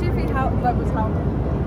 two feet how that was how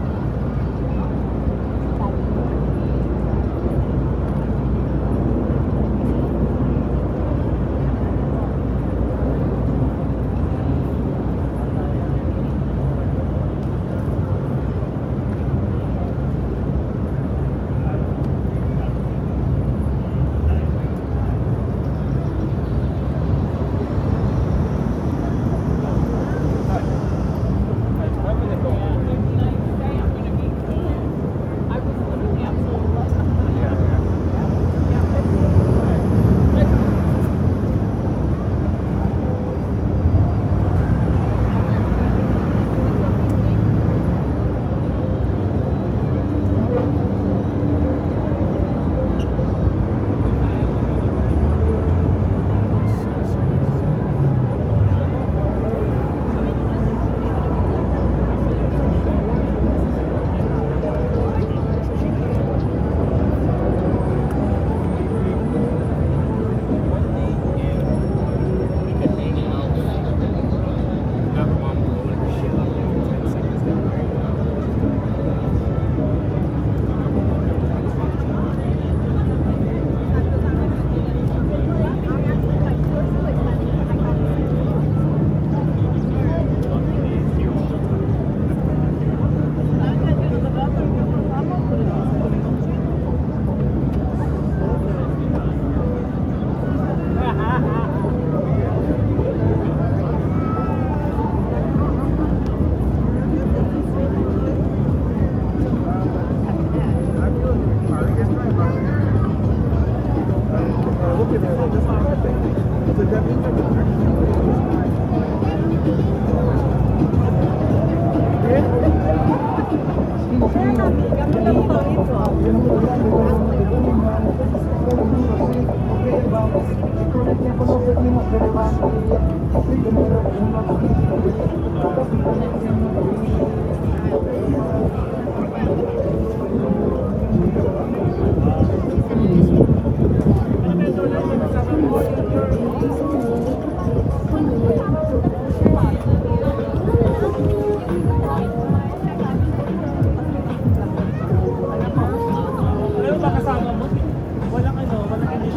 looking at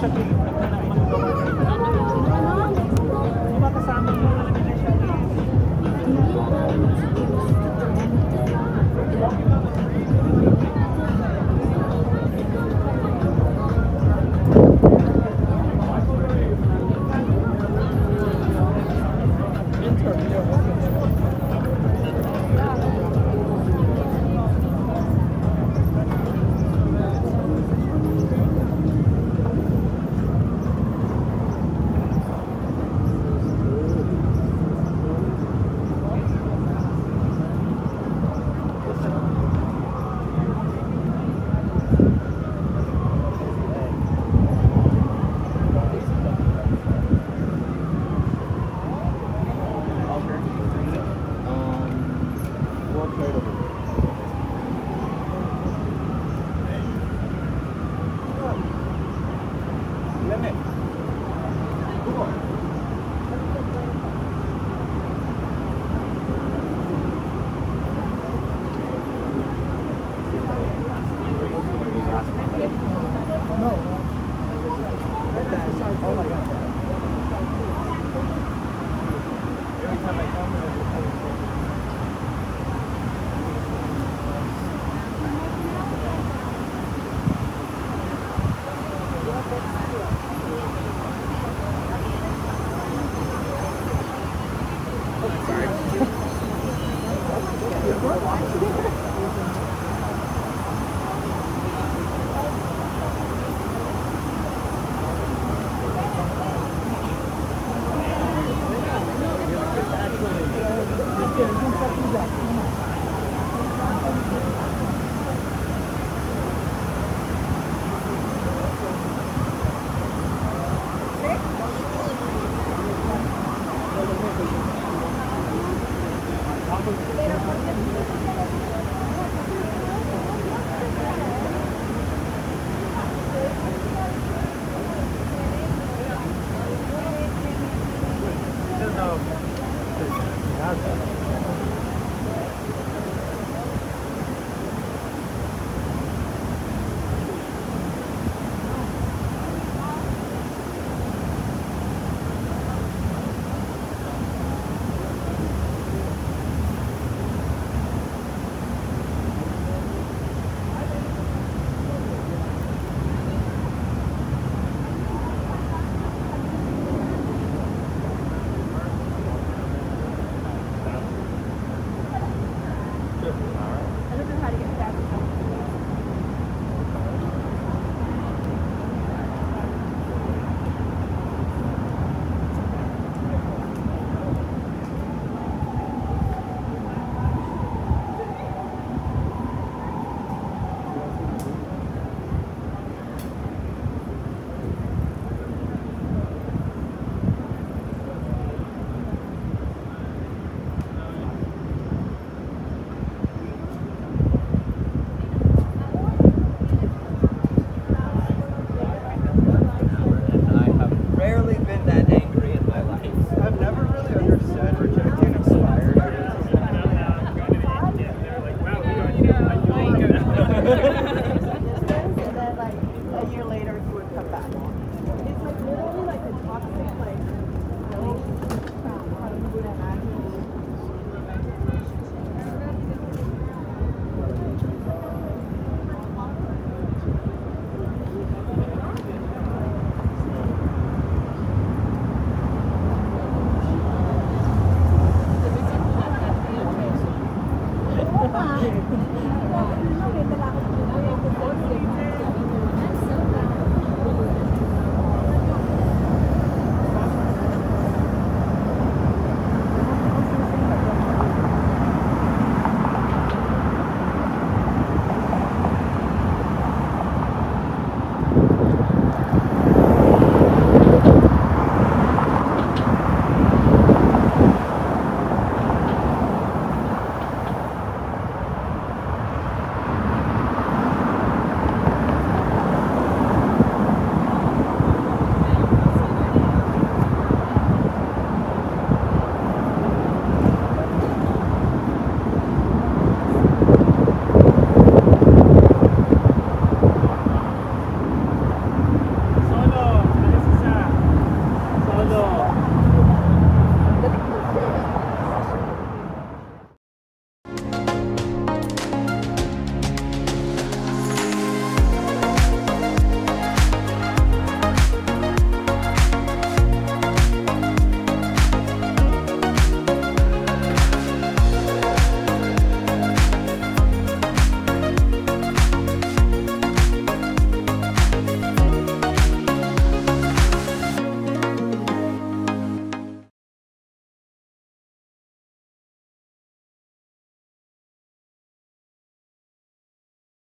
walang initiative.